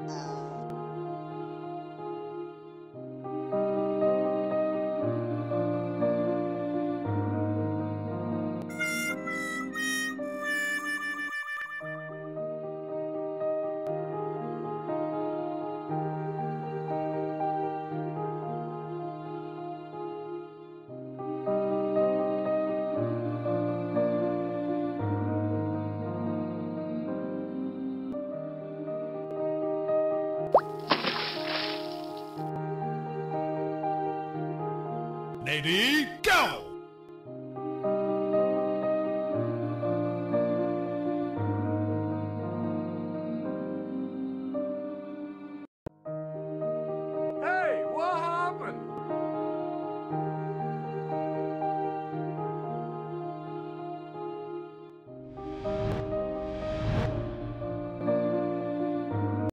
Uh-oh. 180, go!